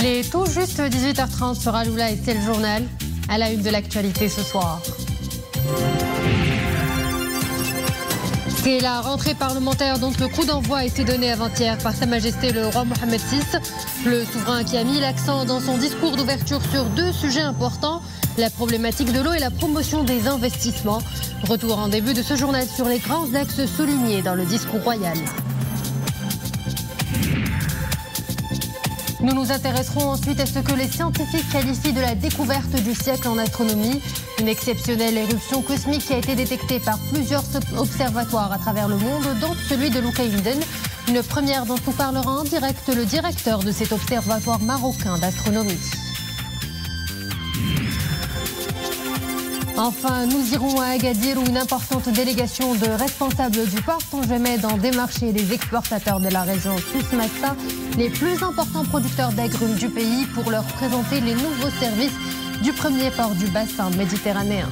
Il est tout juste 18h30 sur Aloula et c'est le journal à la une de l'actualité ce soir. C'est la rentrée parlementaire dont le coup d'envoi a été donné avant-hier par Sa Majesté le roi Mohamed VI. Le souverain qui a mis l'accent dans son discours d'ouverture sur deux sujets importants, la problématique de l'eau et la promotion des investissements. Retour en début de ce journal sur les grands axes soulignés dans le discours royal. Nous nous intéresserons ensuite à ce que les scientifiques qualifient de la découverte du siècle en astronomie. Une exceptionnelle éruption cosmique qui a été détectée par plusieurs observatoires à travers le monde, dont celui de Lukaïden. Une première dont nous parlera en direct le directeur de cet observatoire marocain d'astronomie. Enfin, nous irons à Agadir où une importante délégation de responsables du port sont jamais dans démarcher les exportateurs de la région Susmassa, les plus importants producteurs d'agrumes du pays, pour leur présenter les nouveaux services du premier port du bassin méditerranéen.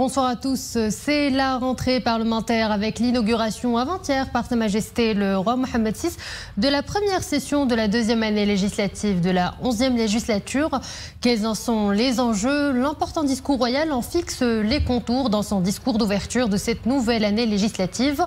Bonsoir à tous. C'est la rentrée parlementaire avec l'inauguration avant-hier par Sa Majesté le roi Mohamed VI de la première session de la deuxième année législative de la onzième législature. Quels en sont les enjeux? L'important discours royal en fixe les contours dans son discours d'ouverture de cette nouvelle année législative.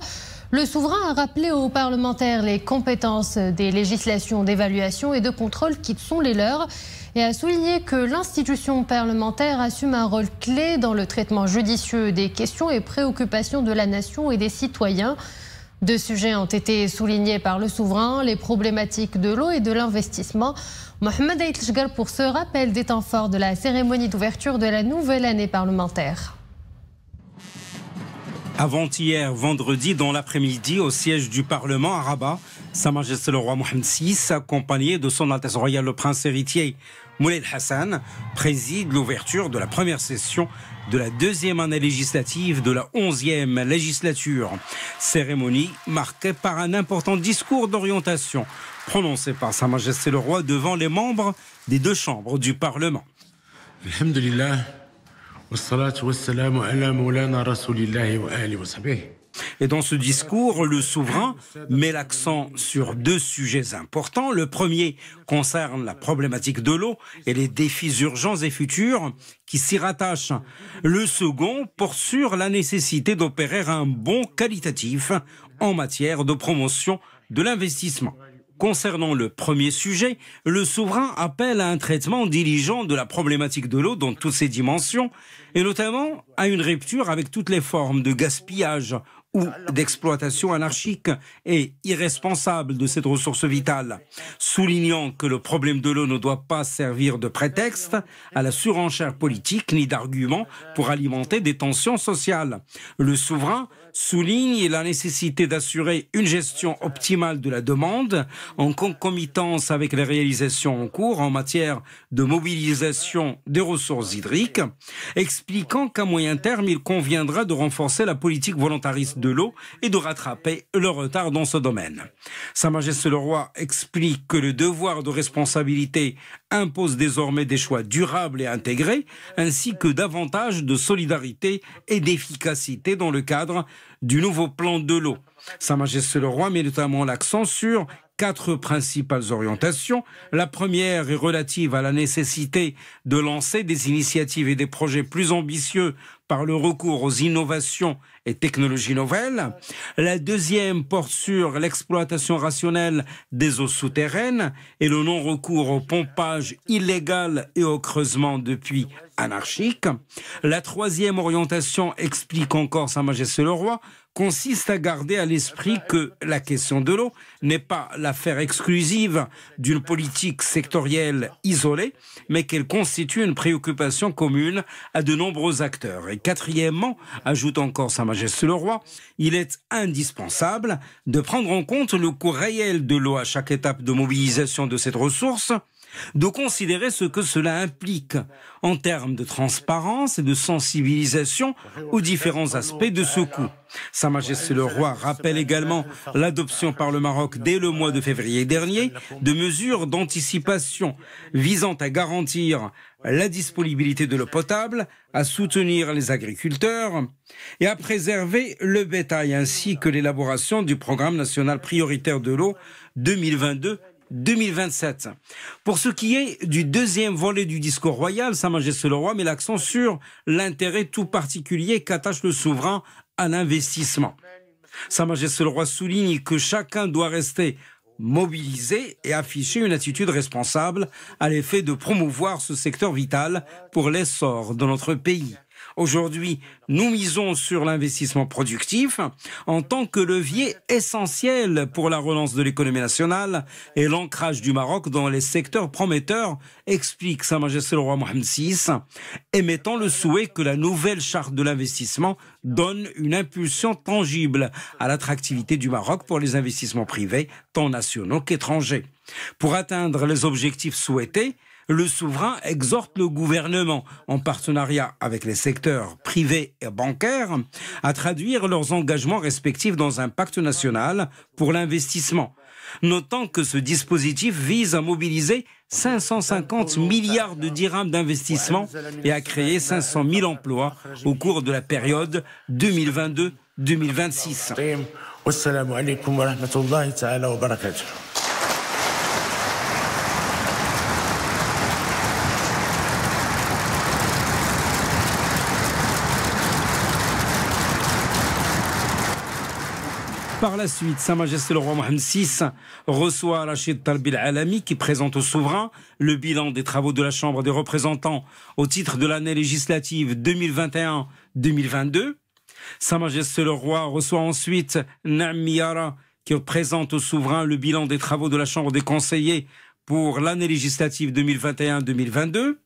Le souverain a rappelé aux parlementaires les compétences des législations d'évaluation et de contrôle qui sont les leurs et a souligné que l'institution parlementaire assume un rôle clé dans le traitement judicieux des questions et préoccupations de la nation et des citoyens. Deux sujets ont été soulignés par le souverain, les problématiques de l'eau et de l'investissement. Mohamed Aïtlchgar pour ce rappel des temps forts de la cérémonie d'ouverture de la nouvelle année parlementaire. Avant-hier, vendredi, dans l'après-midi, au siège du Parlement à Rabat, Sa Majesté le roi Mohamed VI, accompagné de son Altesse royale le prince héritier Moulay Hassan, préside l'ouverture de la première session de la deuxième année législative de la onzième législature. Cérémonie marquée par un important discours d'orientation prononcé par Sa Majesté le roi devant les membres des deux chambres du Parlement. Et dans ce discours, le souverain met l'accent sur deux sujets importants. Le premier concerne la problématique de l'eau et les défis urgents et futurs qui s'y rattachent. Le second porte sur la nécessité d'opérer un bon qualitatif en matière de promotion de l'investissement. Concernant le premier sujet, le souverain appelle à un traitement diligent de la problématique de l'eau dans toutes ses dimensions, et notamment à une rupture avec toutes les formes de gaspillage ou d'exploitation anarchique et irresponsable de cette ressource vitale, soulignant que le problème de l'eau ne doit pas servir de prétexte à la surenchère politique ni d'argument pour alimenter des tensions sociales. Le souverain souligne la nécessité d'assurer une gestion optimale de la demande en concomitance avec les réalisations en cours en matière de mobilisation des ressources hydriques, expliquant qu'à moyen terme, il conviendra de renforcer la politique volontariste de l'eau et de rattraper le retard dans ce domaine. Sa Majesté le Roi explique que le devoir de responsabilité impose désormais des choix durables et intégrés, ainsi que davantage de solidarité et d'efficacité dans le cadre du nouveau plan de l'eau. Sa Majesté le Roi met notamment l'accent sur quatre principales orientations. La première est relative à la nécessité de lancer des initiatives et des projets plus ambitieux par le recours aux innovations et technologies nouvelles. La deuxième porte sur l'exploitation rationnelle des eaux souterraines et le non-recours au pompage illégal et au creusement depuis anarchique. La troisième orientation explique encore Sa Majesté le Roi consiste à garder à l'esprit que la question de l'eau n'est pas l'affaire exclusive d'une politique sectorielle isolée, mais qu'elle constitue une préoccupation commune à de nombreux acteurs. Et quatrièmement, ajoute encore Sa Majesté le Roi, il est indispensable de prendre en compte le coût réel de l'eau à chaque étape de mobilisation de cette ressource, de considérer ce que cela implique en termes de transparence et de sensibilisation aux différents aspects de ce coût. Sa Majesté le Roi rappelle également l'adoption par le Maroc dès le mois de février dernier de mesures d'anticipation visant à garantir la disponibilité de l'eau potable, à soutenir les agriculteurs et à préserver le bétail ainsi que l'élaboration du programme national prioritaire de l'eau 2022 2027. Pour ce qui est du deuxième volet du discours royal, Sa Majesté le Roi met l'accent sur l'intérêt tout particulier qu'attache le souverain à l'investissement. Sa Majesté le Roi souligne que chacun doit rester mobilisé et afficher une attitude responsable à l'effet de promouvoir ce secteur vital pour l'essor de notre pays. Aujourd'hui, nous misons sur l'investissement productif en tant que levier essentiel pour la relance de l'économie nationale et l'ancrage du Maroc dans les secteurs prometteurs, explique Sa Majesté le roi Mohamed VI, émettant le souhait que la nouvelle charte de l'investissement donne une impulsion tangible à l'attractivité du Maroc pour les investissements privés, tant nationaux qu'étrangers. Pour atteindre les objectifs souhaités, le souverain exhorte le gouvernement, en partenariat avec les secteurs privés et bancaires, à traduire leurs engagements respectifs dans un pacte national pour l'investissement. Notant que ce dispositif vise à mobiliser 550 milliards de dirhams d'investissement et à créer 500 000 emplois au cours de la période 2022-2026. Par la suite, Sa Majesté le roi Mohamed VI reçoit Rachid Talbil Alami qui présente au souverain le bilan des travaux de la Chambre des représentants au titre de l'année législative 2021-2022. Sa Majesté le roi reçoit ensuite Namiara qui présente au souverain le bilan des travaux de la Chambre des conseillers pour l'année législative 2021-2022.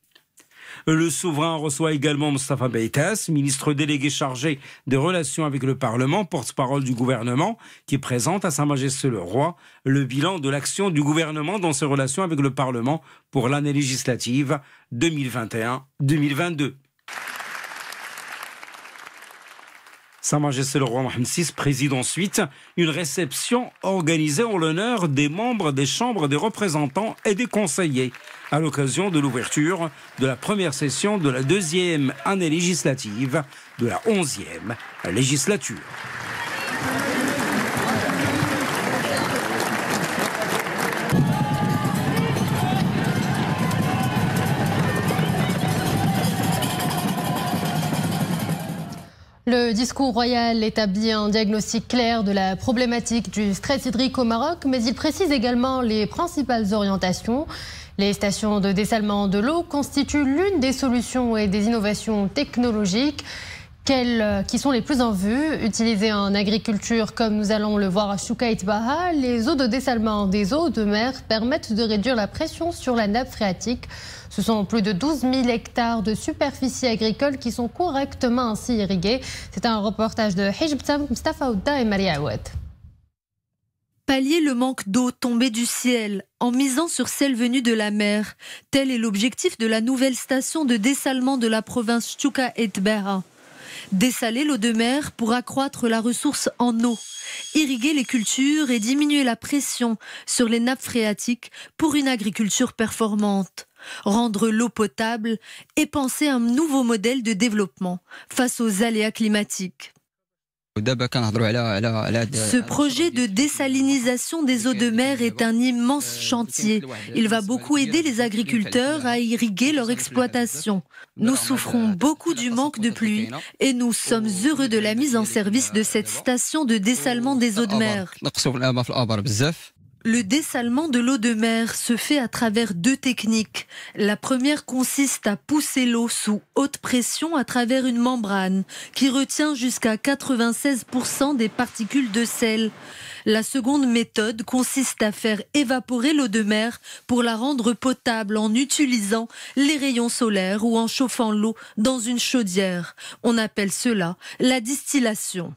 Le souverain reçoit également Mustafa Beitas, ministre délégué chargé des relations avec le Parlement, porte-parole du gouvernement, qui présente à Sa Majesté le Roi le bilan de l'action du gouvernement dans ses relations avec le Parlement pour l'année législative 2021-2022. Sa Majesté le roi Mohamed VI préside ensuite une réception organisée en l'honneur des membres des chambres des représentants et des conseillers à l'occasion de l'ouverture de la première session de la deuxième année législative de la onzième législature. Le discours royal établit un diagnostic clair de la problématique du stress hydrique au Maroc, mais il précise également les principales orientations. Les stations de dessalement de l'eau constituent l'une des solutions et des innovations technologiques qui sont les plus en vue, utilisées en agriculture comme nous allons le voir à Choukait Baha, les eaux de dessalement des eaux de mer permettent de réduire la pression sur la nappe phréatique. Ce sont plus de 12 000 hectares de superficie agricole qui sont correctement ainsi irrigués. C'est un reportage de Hijbtam, Mustafa Ouda et Maria Aouad. Pallier le manque d'eau tombée du ciel en misant sur celle venue de la mer. Tel est l'objectif de la nouvelle station de dessalement de la province Chouka et Dessaler l'eau de mer pour accroître la ressource en eau, irriguer les cultures et diminuer la pression sur les nappes phréatiques pour une agriculture performante rendre l'eau potable et penser un nouveau modèle de développement face aux aléas climatiques. Ce projet de désalinisation des eaux de mer est un immense chantier. Il va beaucoup aider les agriculteurs à irriguer leur exploitation. Nous souffrons beaucoup du manque de pluie et nous sommes heureux de la mise en service de cette station de dessalement des eaux de mer. Le dessalement de l'eau de mer se fait à travers deux techniques. La première consiste à pousser l'eau sous haute pression à travers une membrane qui retient jusqu'à 96% des particules de sel. La seconde méthode consiste à faire évaporer l'eau de mer pour la rendre potable en utilisant les rayons solaires ou en chauffant l'eau dans une chaudière. On appelle cela la distillation.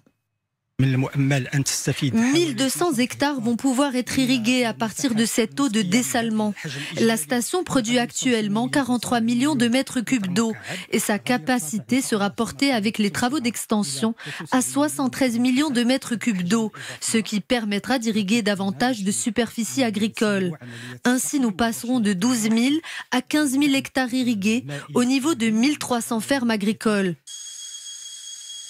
1200 hectares vont pouvoir être irrigués à partir de cette eau de dessalement. La station produit actuellement 43 millions de mètres cubes d'eau et sa capacité sera portée avec les travaux d'extension à 73 millions de mètres cubes d'eau, ce qui permettra d'irriguer davantage de superficie agricole. Ainsi, nous passerons de 12 000 à 15 000 hectares irrigués au niveau de 1300 fermes agricoles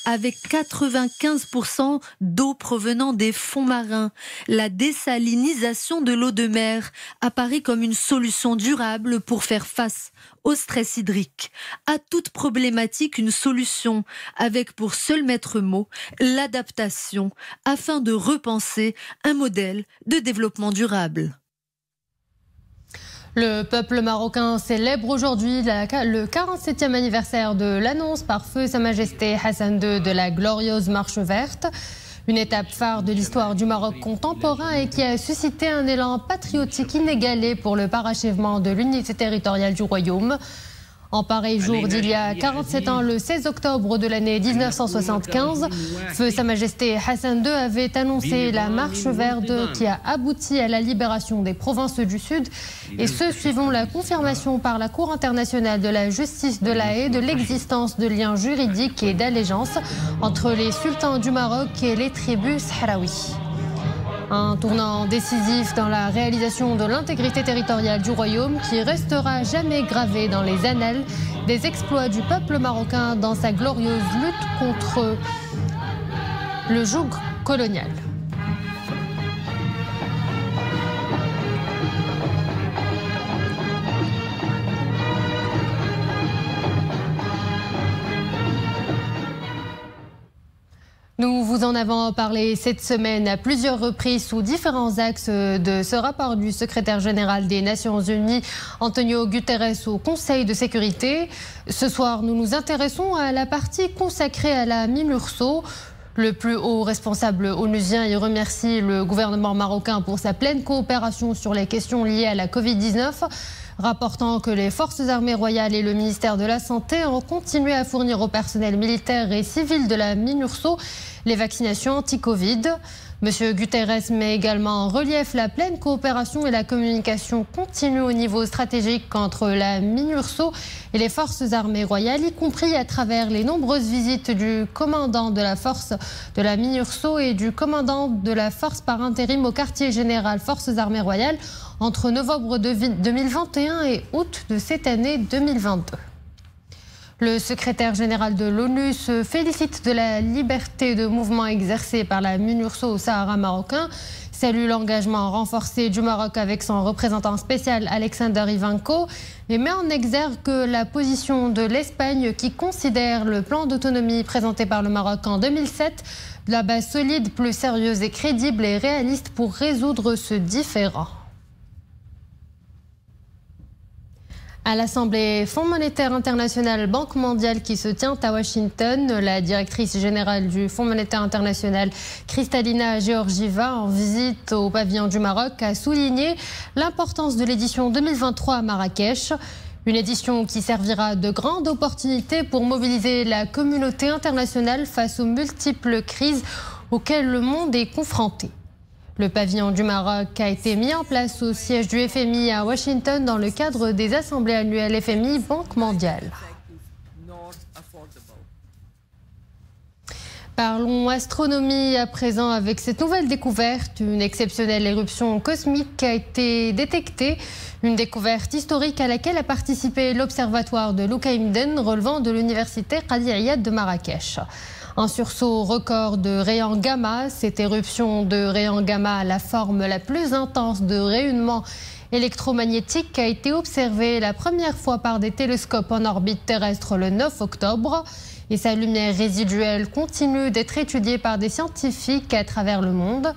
avec 95% d'eau provenant des fonds marins. La désalinisation de l'eau de mer apparaît comme une solution durable pour faire face au stress hydrique. À toute problématique, une solution, avec pour seul maître mot l'adaptation, afin de repenser un modèle de développement durable. Le peuple marocain célèbre aujourd'hui le 47e anniversaire de l'annonce par feu Sa Majesté Hassan II de la glorieuse Marche verte. Une étape phare de l'histoire du Maroc contemporain et qui a suscité un élan patriotique inégalé pour le parachèvement de l'unité territoriale du royaume. En pareil jour d'il y a 47 ans, le 16 octobre de l'année 1975, Feu Sa Majesté Hassan II avait annoncé la marche verte qui a abouti à la libération des provinces du Sud, et ce suivant la confirmation par la Cour internationale de la justice de la haie de l'existence de liens juridiques et d'allégeance entre les sultans du Maroc et les tribus sahraouis. Un tournant décisif dans la réalisation de l'intégrité territoriale du royaume qui restera jamais gravé dans les annales des exploits du peuple marocain dans sa glorieuse lutte contre le joug colonial. En avons parlé cette semaine à plusieurs reprises sous différents axes de ce rapport du secrétaire général des Nations Unies, Antonio Guterres, au Conseil de sécurité. Ce soir, nous nous intéressons à la partie consacrée à la MINURSO. Le plus haut responsable onusien y remercie le gouvernement marocain pour sa pleine coopération sur les questions liées à la Covid-19 rapportant que les forces armées royales et le ministère de la Santé ont continué à fournir au personnel militaire et civil de la MINURSO les vaccinations anti-Covid. Monsieur Guterres met également en relief la pleine coopération et la communication continue au niveau stratégique entre la MINURSO et les forces armées royales, y compris à travers les nombreuses visites du commandant de la force de la MINURSO et du commandant de la force par intérim au quartier général Forces armées royales entre novembre 2021 et août de cette année 2022. Le secrétaire général de l'ONU se félicite de la liberté de mouvement exercée par la MINURSO au Sahara marocain, salue l'engagement renforcé du Maroc avec son représentant spécial Alexander Ivanko et met en exergue la position de l'Espagne qui considère le plan d'autonomie présenté par le Maroc en 2007 de la base solide, plus sérieuse et crédible et réaliste pour résoudre ce différend. À l'Assemblée Fonds monétaire international Banque mondiale qui se tient à Washington, la directrice générale du Fonds monétaire international, Kristalina Georgieva, en visite au pavillon du Maroc, a souligné l'importance de l'édition 2023 à Marrakech. Une édition qui servira de grande opportunité pour mobiliser la communauté internationale face aux multiples crises auxquelles le monde est confronté. Le pavillon du Maroc a été mis en place au siège du FMI à Washington dans le cadre des assemblées annuelles FMI Banque mondiale. Parlons astronomie à présent avec cette nouvelle découverte. Une exceptionnelle éruption cosmique a été détectée. Une découverte historique à laquelle a participé l'observatoire de Lukaimden relevant de l'université Qadi de Marrakech. Un sursaut record de rayons gamma, cette éruption de rayons gamma la forme la plus intense de rayonnement électromagnétique a été observée la première fois par des télescopes en orbite terrestre le 9 octobre. Et sa lumière résiduelle continue d'être étudiée par des scientifiques à travers le monde.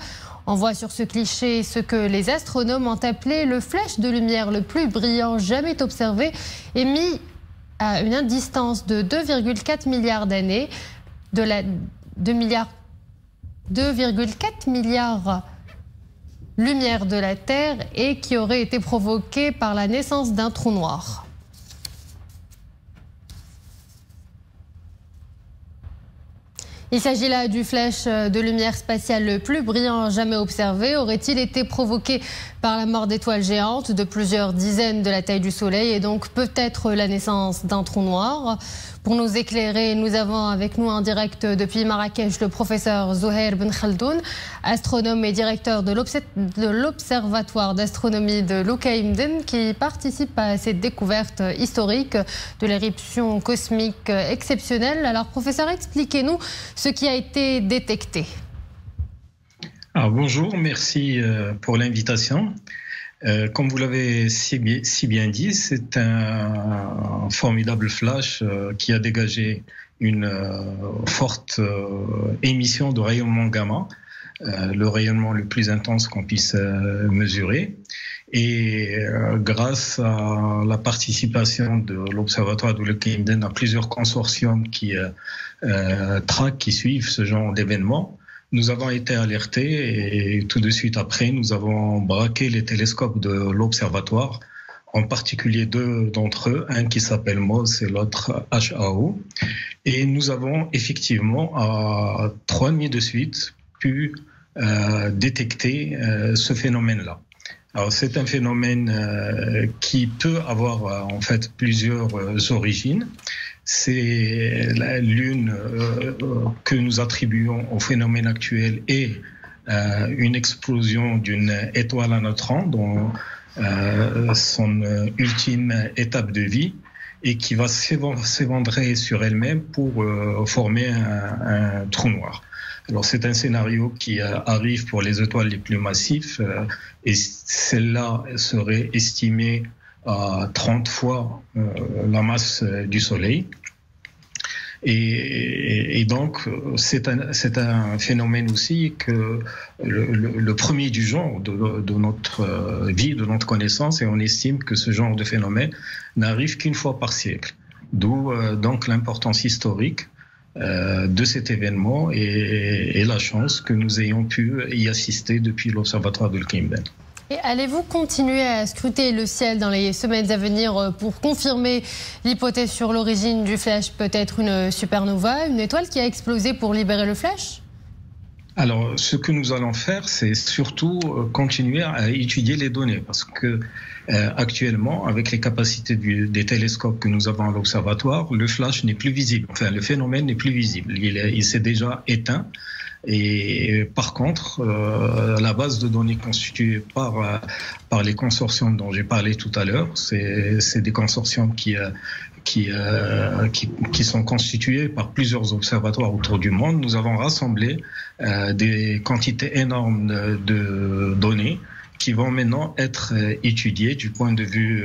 On voit sur ce cliché ce que les astronomes ont appelé le flash de lumière le plus brillant jamais observé, émis à une distance de 2,4 milliards d'années de la 2 milliards 2,4 milliards lumière de la Terre et qui aurait été provoquée par la naissance d'un trou noir. Il s'agit là du flèche de lumière spatiale le plus brillant jamais observé. Aurait-il été provoqué par la mort d'étoiles géantes de plusieurs dizaines de la taille du Soleil et donc peut-être la naissance d'un trou noir? Pour nous éclairer, nous avons avec nous en direct depuis Marrakech le professeur Zohair Ben Khaldoun, astronome et directeur de l'Observatoire d'astronomie de Lukaimden, qui participe à cette découverte historique de l'éruption cosmique exceptionnelle. Alors, professeur, expliquez-nous ce qui a été détecté. Ah, bonjour, merci euh, pour l'invitation. Euh, comme vous l'avez si, bien dit, c'est un, formidable flash euh, qui a dégagé une euh, forte émission de rayonnement gamma, le rayonnement le plus intense qu'on puisse mesurer. Et grâce à la participation de l'Observatoire de Leukemden à plusieurs consortiums qui traquent, qui suivent ce genre d'événements, nous avons été alertés et tout de suite après, nous avons braqué les télescopes de l'observatoire, en particulier deux d'entre eux, un qui s'appelle MOS et l'autre HAO. Et nous avons effectivement, à trois nuits de suite, pu euh, détecter euh, ce phénomène-là. Alors c'est un phénomène euh, qui peut avoir en fait plusieurs origines c'est l'une euh, que nous attribuons au phénomène actuel et euh, une explosion d'une étoile à neutrons euh, son ultime étape de vie et qui va s'éventrer sur elle-même pour former un, trou noir. Alors c'est un scénario qui arrive pour les étoiles les plus massives et celle-là serait estimée à 30 fois euh, la masse euh, du Soleil. Et, donc, c'est un, un, phénomène aussi que le, premier du genre de, de, notre euh, vie, de notre connaissance, et on estime que ce genre de phénomène n'arrive qu'une fois par siècle. D'où donc l'importance historique de cet événement et, et, la chance que nous ayons pu y assister depuis l'Observatoire de Kimben allez-vous continuer à scruter le ciel dans les semaines à venir euh, pour confirmer l'hypothèse sur l'origine du flash Peut-être une supernova, une étoile qui a explosé pour libérer le flash? Alors, ce que nous allons faire, c'est surtout euh, continuer à étudier les données, parce que euh, actuellement, avec les capacités des télescopes que nous avons à l'observatoire, le flash n'est plus visible. Enfin, le phénomène n'est plus visible. il s'est déjà éteint. Et par contre, euh, la base de données constituée par, euh, par les consortiums dont j'ai parlé tout à l'heure, c'est des consortiums qui, euh, qui, euh, qui, sont constitués par plusieurs observatoires autour du monde. Nous avons rassemblé euh, des quantités énormes de, données qui vont maintenant être étudiées du point de vue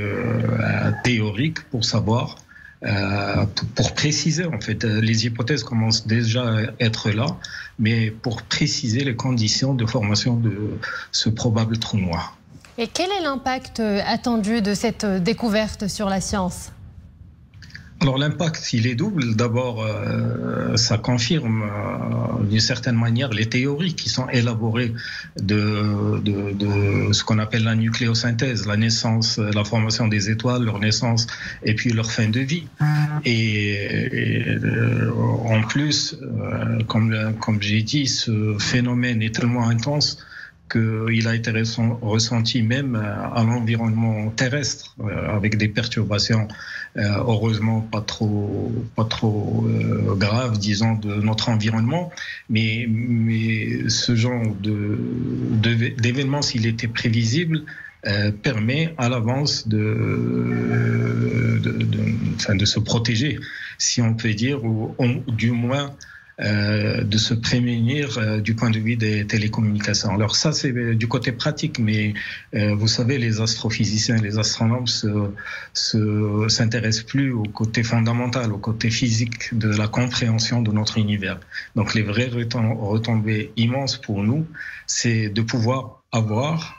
théorique pour savoir euh, pour, préciser, en fait, euh, les hypothèses commencent déjà à être là, mais pour préciser les conditions de formation de ce probable trou noir. Et quel est l'impact euh, attendu de cette découverte sur la science? Alors l'impact, il est double. D'abord, euh, ça confirme euh, d'une certaine manière les théories qui sont élaborées de, de, de ce qu'on appelle la nucléosynthèse, la naissance, la formation des étoiles, leur naissance et puis leur fin de vie. Et, euh, en plus, comme, comme j'ai dit, ce phénomène est tellement intense qu'il a été ressenti même à l'environnement terrestre, avec des perturbations euh, heureusement pas trop, pas trop euh, grave, disons, de notre environnement. Mais, mais ce genre de, d'événement, s'il était prévisible, euh, permet à l'avance de, de, de, se protéger, si on peut dire, ou du moins euh, de se prémunir euh, du point de vue des télécommunications. Alors ça, c'est euh, du côté pratique, mais vous savez, les astrophysiciens, les astronomes se, se, s'intéressent plus au côté fondamental, au côté physique de la compréhension de notre univers. Donc les vraies retombées immenses pour nous, c'est de pouvoir avoir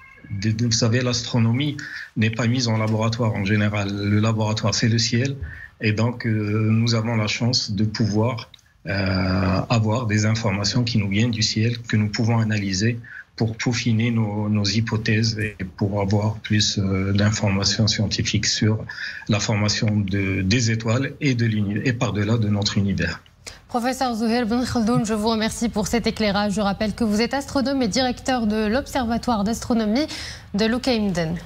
vous savez, l'astronomie n'est pas mise en laboratoire en général. Le laboratoire, c'est le ciel. Et donc, nous avons la chance de pouvoir euh, avoir des informations qui nous viennent du ciel, que nous pouvons analyser pour peaufiner nos, nos hypothèses et pour avoir plus euh, d'informations scientifiques sur la formation de, des étoiles et, de et par-delà de notre univers. Professeur Zouher Ben Khaldoun, je vous remercie pour cet éclairage. Je rappelle que vous êtes astronome et directeur de l'Observatoire d'astronomie de Lukaimden.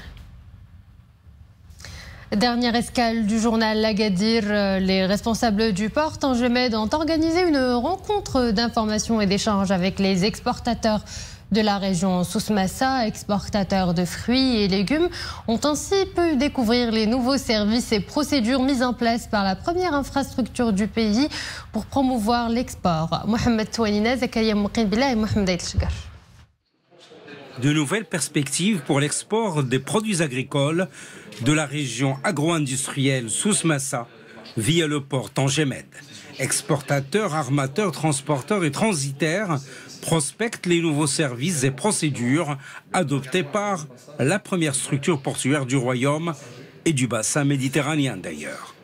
Dernière escale du journal Lagadir, les responsables du port Tangemed ont organisé une rencontre d'information et d'échange avec les exportateurs de la région Sousmassa, exportateurs de fruits et légumes, ont ainsi pu découvrir les nouveaux services et procédures mises en place par la première infrastructure du pays pour promouvoir l'export. Mohamed et Mohamed de nouvelles perspectives pour l'export des produits agricoles de la région agro-industrielle Sousmassa via le port Tangemed. Exportateurs, armateurs, transporteurs et transitaires prospectent les nouveaux services et procédures adoptés par la première structure portuaire du royaume et du bassin méditerranéen d'ailleurs.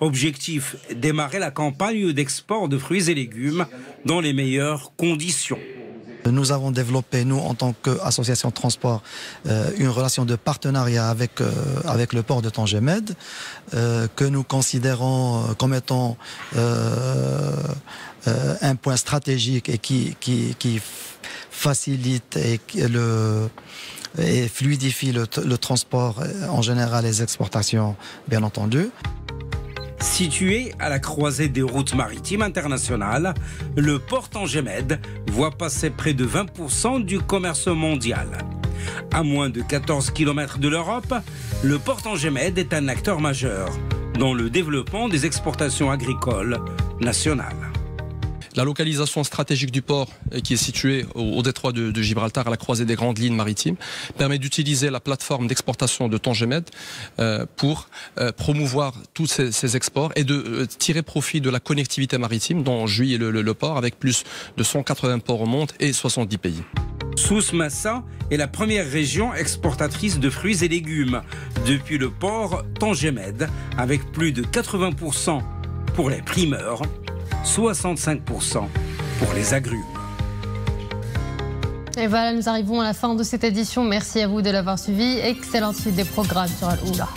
Objectif, démarrer la campagne d'export de fruits et légumes dans les meilleures conditions. Nous avons développé, nous, en tant qu'association de transport, euh, une relation de partenariat avec, euh, avec le port de Tangemed, euh, que nous considérons comme étant un point stratégique et qui, qui, qui facilite et, le, et fluidifie le, le transport en général, les exportations, bien entendu. Situé à la croisée des routes maritimes internationales, le port Tangemed voit passer près de 20% du commerce mondial. À moins de 14 km de l'Europe, le port Tangemed est un acteur majeur dans le développement des exportations agricoles nationales. La localisation stratégique du port, euh, qui est situé au, détroit de, Gibraltar, à la croisée des grandes lignes maritimes, permet d'utiliser la plateforme d'exportation de Tangemed euh, pour euh, promouvoir tous ces, exports et de tirer profit de la connectivité maritime dont jouit le, le, port avec plus de 180 ports au monde et 70 pays. Souss-Massa est la première région exportatrice de fruits et légumes depuis le port Tangemed avec plus de 80% pour les primeurs 65% pour les agrumes. Et voilà, nous arrivons à la fin de cette édition. Merci à vous de l'avoir suivi. Excellente suite des programmes sur Al-Oula.